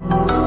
you.